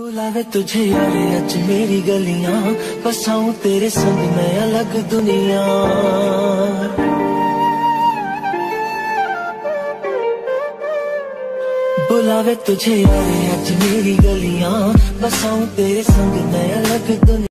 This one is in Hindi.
बुलावे तुझे यारे अच मेरी गलियाँ। बसाऊं तेरे संग मैं अलग दुनिया। बुलावे तुझे यारे अच मेरी गलियाँ। बसाऊं तेरे संग मैं अलग दुनिया।